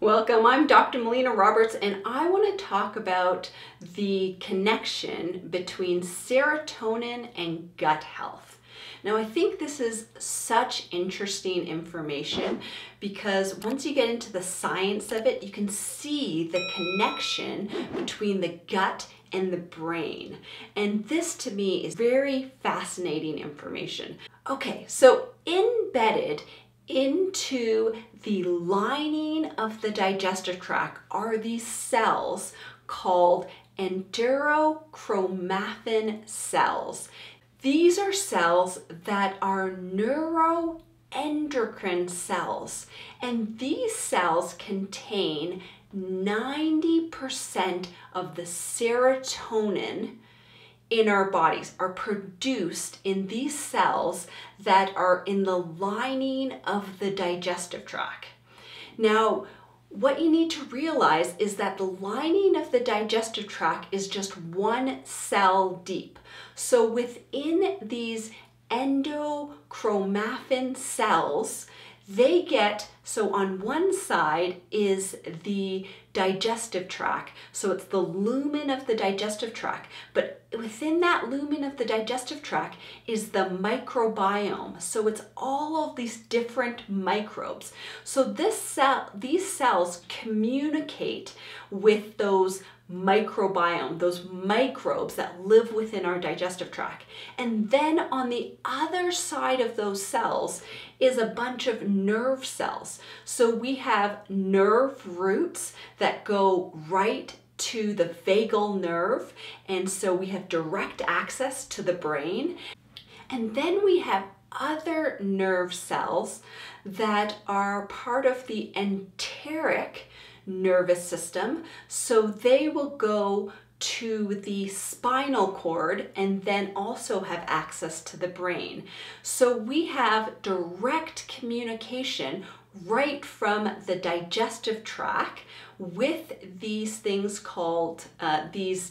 Welcome, I'm Dr. Melina Roberts, and I want to talk about the connection between serotonin and gut health. Now, I think this is such interesting information because once you get into the science of it, you can see the connection between the gut and the brain. And this to me is very fascinating information. Okay, so embedded into the lining of the digestive tract are these cells called enterochromaffin cells. These are cells that are neuroendocrine cells, and these cells contain 90% of the serotonin in our bodies are produced in these cells that are in the lining of the digestive tract. Now, what you need to realize is that the lining of the digestive tract is just one cell deep. So within these endochromaffin cells, they get, so on one side is the digestive tract. So it's the lumen of the digestive tract. But within that lumen of the digestive tract is the microbiome. So it's all of these different microbes. So this cell, these cells communicate with those microbiome, those microbes that live within our digestive tract. And then on the other side of those cells is a bunch of nerve cells. So we have nerve roots that go right to the vagal nerve, and so we have direct access to the brain. And then we have other nerve cells that are part of the enteric nervous system. So they will go to the spinal cord and then also have access to the brain. So we have direct communication right from the digestive tract with these things called uh, these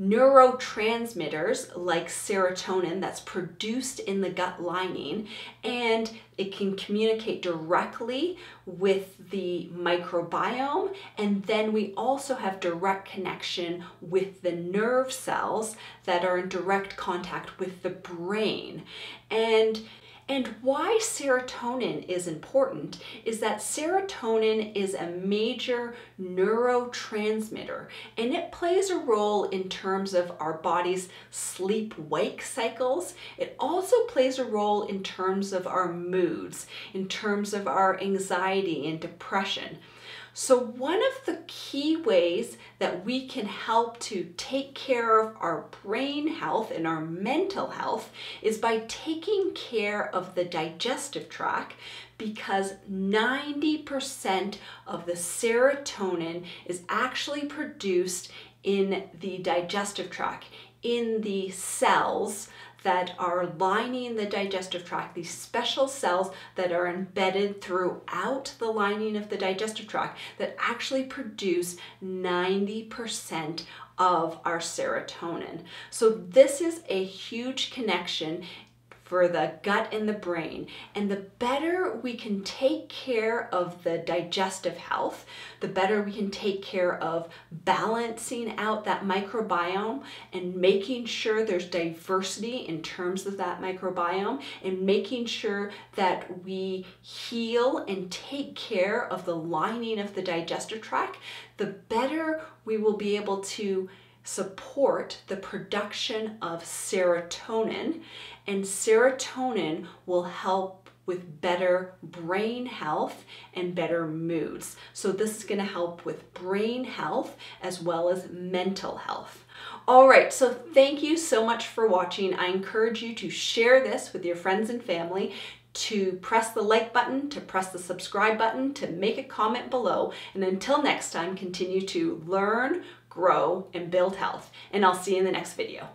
neurotransmitters like serotonin that's produced in the gut lining and it can communicate directly with the microbiome and then we also have direct connection with the nerve cells that are in direct contact with the brain. And and why serotonin is important is that serotonin is a major neurotransmitter and it plays a role in terms of our body's sleep wake cycles. It also plays a role in terms of our moods, in terms of our anxiety and depression. So one of the key ways that we can help to take care of our brain health and our mental health is by taking care of the digestive tract because 90% of the serotonin is actually produced in the digestive tract, in the cells that are lining the digestive tract, these special cells that are embedded throughout the lining of the digestive tract that actually produce 90% of our serotonin. So this is a huge connection for the gut and the brain. And the better we can take care of the digestive health, the better we can take care of balancing out that microbiome and making sure there's diversity in terms of that microbiome and making sure that we heal and take care of the lining of the digestive tract, the better we will be able to support the production of serotonin, and serotonin will help with better brain health and better moods. So this is going to help with brain health as well as mental health. All right, so thank you so much for watching. I encourage you to share this with your friends and family to press the like button, to press the subscribe button, to make a comment below. And until next time, continue to learn, grow, and build health. And I'll see you in the next video.